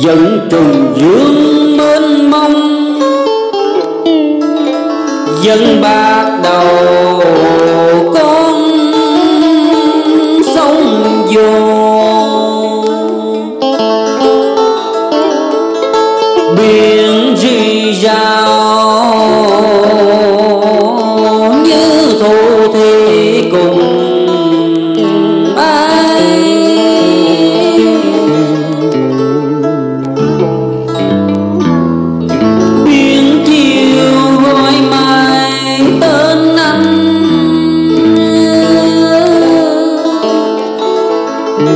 dẫn trùng dương mênh mông. Dân bạc đầu con sông vô biển rì ra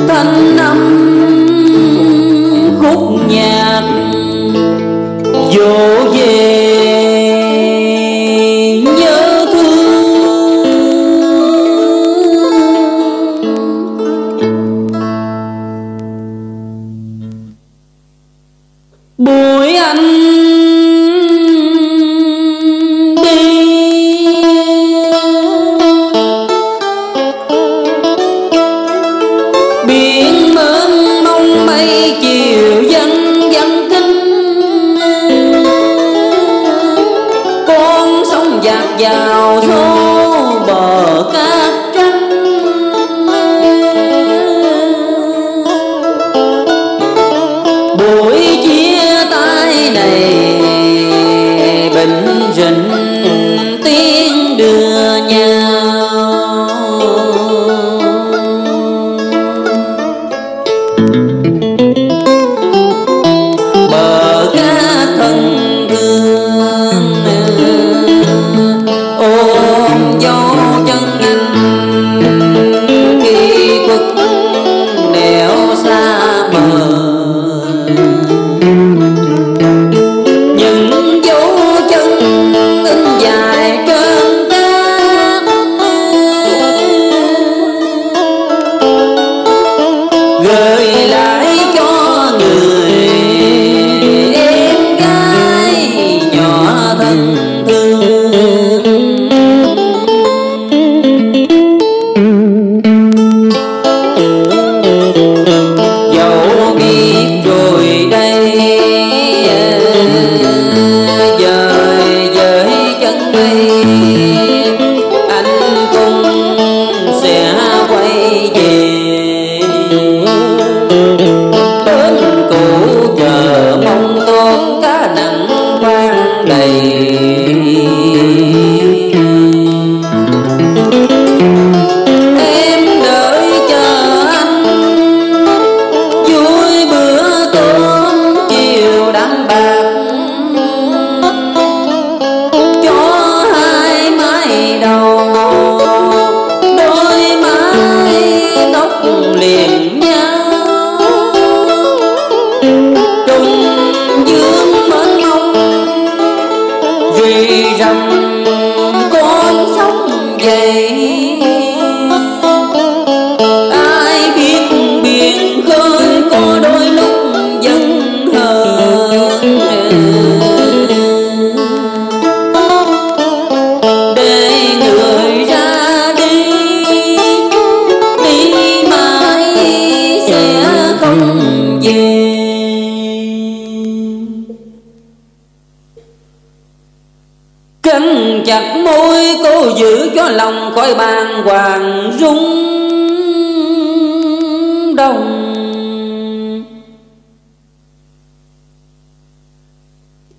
thanh âm khúc nhạc. Vô về dạt vào số bờ cát trắng buổi chia tay này bình rình tiếng đưa nhau. Bờ cát thân chặt môi cô giữ cho lòng khỏi bàn hoàng rung đồng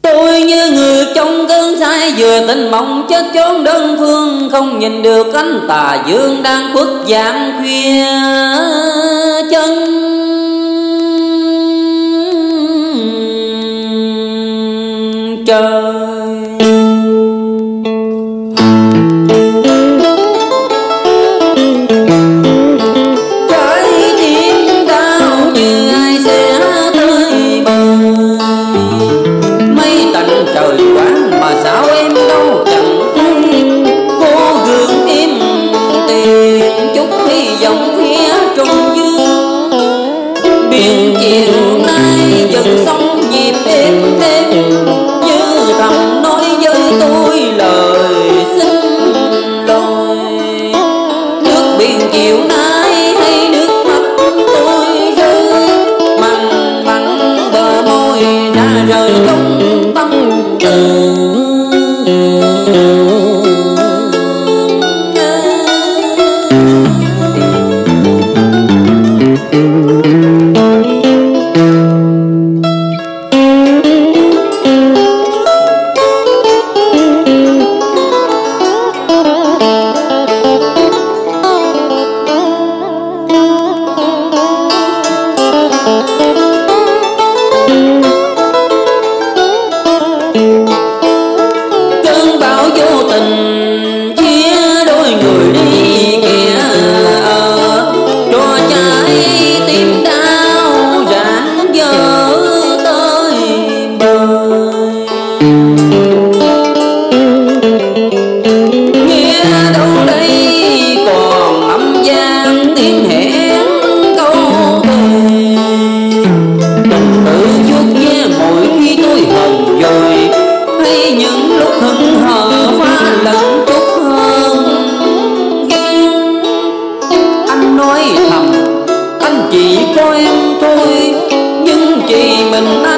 Tôi như người trong cơn say, Vừa tình mộng chết chốn đơn phương, Không nhìn được ánh tà dương Đang khuất dạng khuya chân. Trời chiều nay dần sông nhịp êm đêm. Vô cho em thôi. Nhưng chỉ mình anh